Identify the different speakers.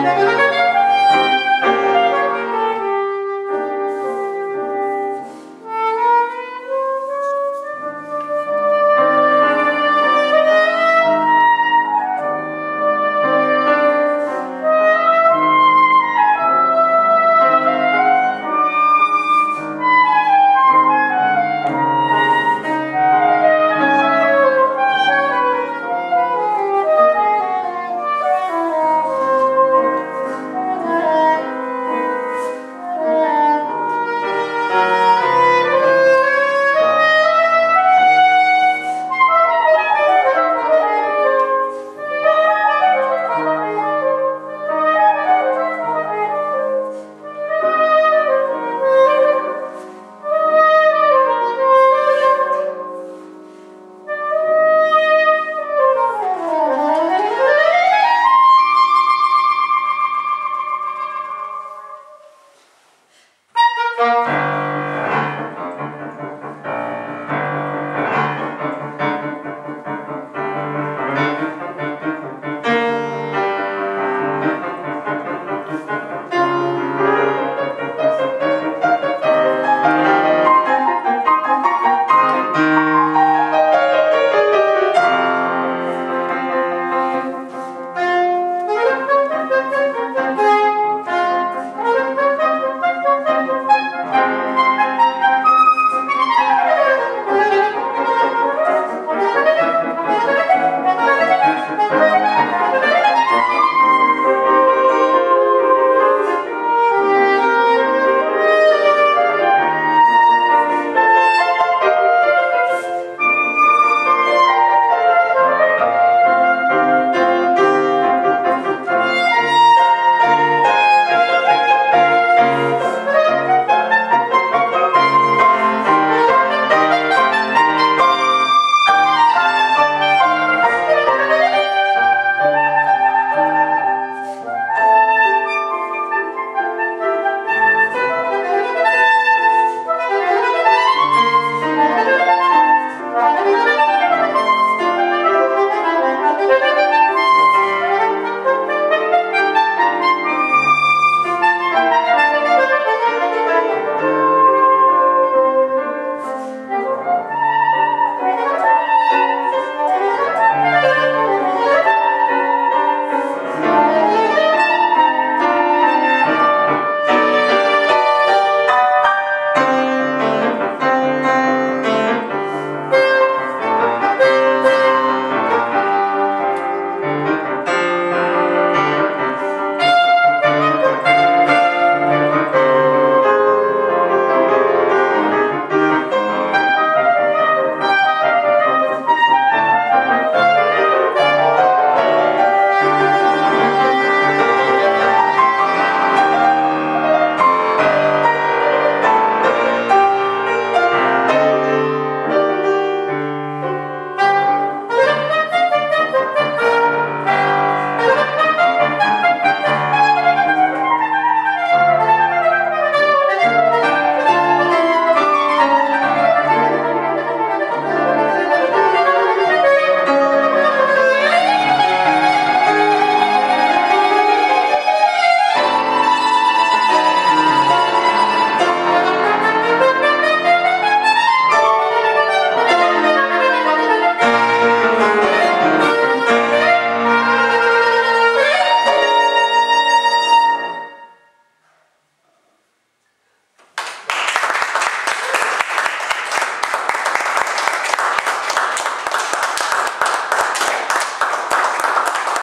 Speaker 1: Música